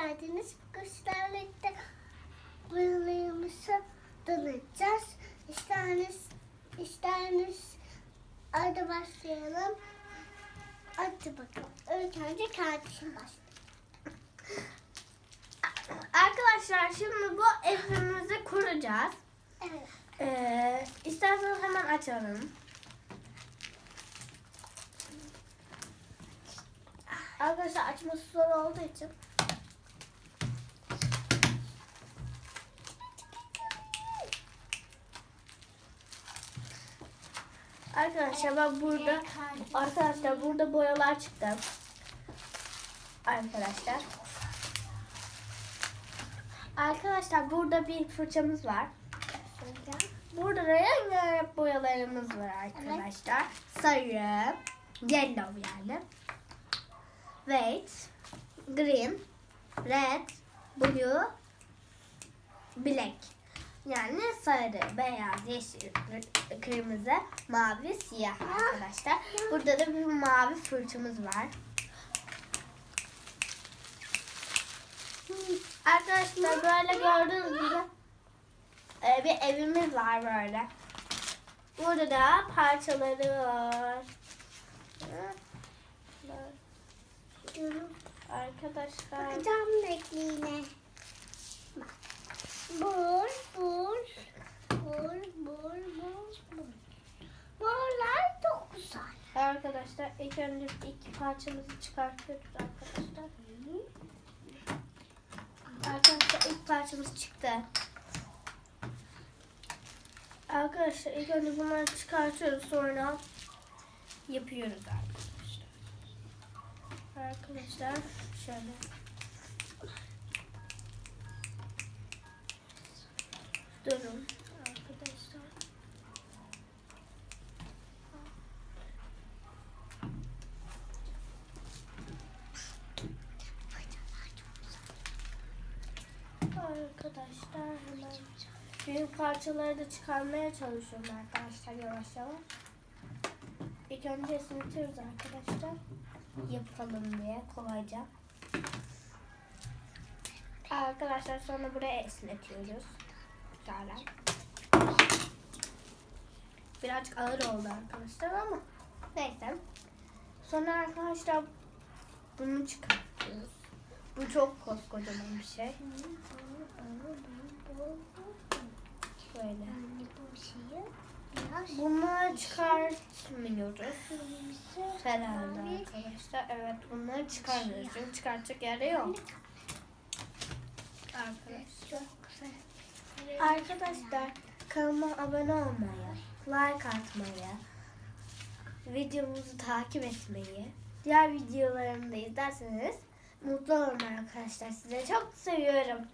geldiniz. Sizlerle birlikte boyalarımızı tanıtacağız. İsterseniz, isterseniz hadi başlayalım. Hadi bakalım. İlk önce kardeşim başlasın. Arkadaşlar şimdi bu evimizi kuracağız. Evet. Ee, isterseniz hemen açalım. Arkadaşlar açması zor olduğu için Arkadaşlar ben burada arkadaşlar burada boyalar çıktı. Arkadaşlar. Arkadaşlar burada bir fırçamız var. Burada da rengarenk boyalarımız var arkadaşlar. Sarı, yellow yani. White, green, red, blue, black. Yani sarı, beyaz, yeşil, kırmızı, mavi, siyah arkadaşlar. Burada da bir mavi fırçamız var. Arkadaşlar böyle gördüğünüz gibi e, bir evimiz var böyle. Burada da parçaları var. Arkadaşlar bakacağım renkliğine. Arkadaşlar ilk önce ilk parçamızı çıkartıyoruz arkadaşlar. Arkadaşlar ilk parçamız çıktı. Arkadaşlar ilk önce bunları çıkartıyoruz sonra yapıyoruz arkadaşlar. Arkadaşlar şöyle. Durun arkadaşlar. Arkadaşlar hemen büyük parçaları da çıkarmaya çalışıyorum arkadaşlar yavaş yavaş. İlk önce esnetiyoruz arkadaşlar. Yapalım diye kolayca. Arkadaşlar sonra buraya esnetiyoruz. Şöyle. Birazcık ağır oldu arkadaşlar ama neyse. Sonra arkadaşlar bunu çıkartıyoruz. Bu çok koskocaman bir şey. Böyle. Bunları çıkartmıyoruz. Herhalde arkadaşlar. Evet bunları çıkarmıyoruz. Çünkü çıkartacak yeri yok. Arkadaşlar. Arkadaşlar kanalıma abone olmayı, like atmayı, videomuzu takip etmeyi, diğer videolarımı da izlerseniz mutlu olurum arkadaşlar. Size çok seviyorum.